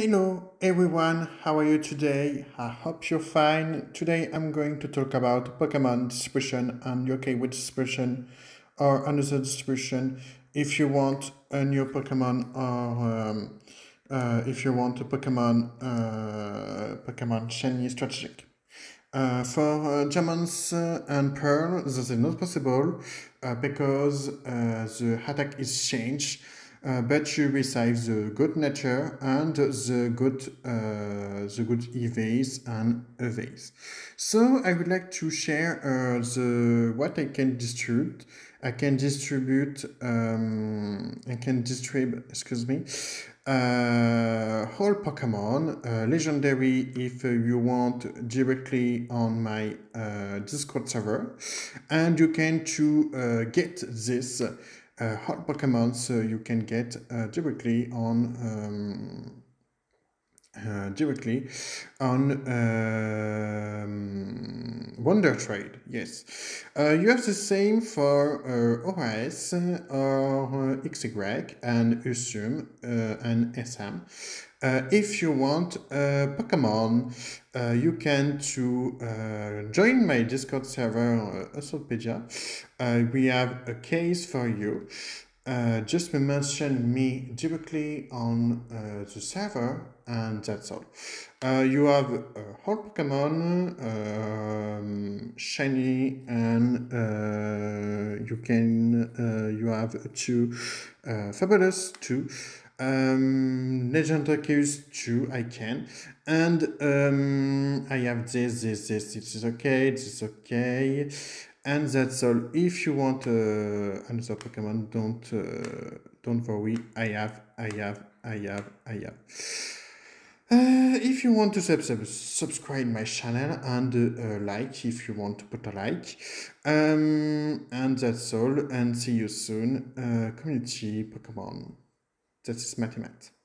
Hello everyone, how are you today? I hope you're fine. Today I'm going to talk about Pokemon distribution and Yokai Watch distribution or another distribution if you want a new Pokemon or um, uh, if you want a Pokemon uh, Pokemon shiny strategic. Uh, for uh, diamonds uh, and pearl, this is not possible uh, because uh, the attack is changed but you receive the good nature and the good uh, the good EVs and EVs. So I would like to share uh, the what I can distribute. I can distribute um, I can distribute excuse me uh, whole Pokemon uh, legendary if uh, you want directly on my uh, Discord server, and you can to uh, get this uh, hot Pokemon so you can get uh, directly on um, uh, directly on um, Wonder Trade. Yes, uh, you have the same for uh, OS or uh, XY and USUM and SM. Uh, if you want uh, Pokemon, uh, you can to uh, join my Discord server, uh, Hustlepedia. Uh, we have a case for you. Uh, just mention me directly on the server, and that's all. you have a whole Pokemon, shiny, and you can you have two fabulous two um, Legend Arceus 2, I can. And um, I have this, this, this, it is okay, this is okay. And that's all. If you want uh, another Pokemon, don't uh, don't worry. I have, I have, I have, I have. Uh, if you want to sub sub subscribe my channel and uh, like if you want to put a like. Um, and that's all. And see you soon. Uh, community Pokemon. Das ist Mathematik.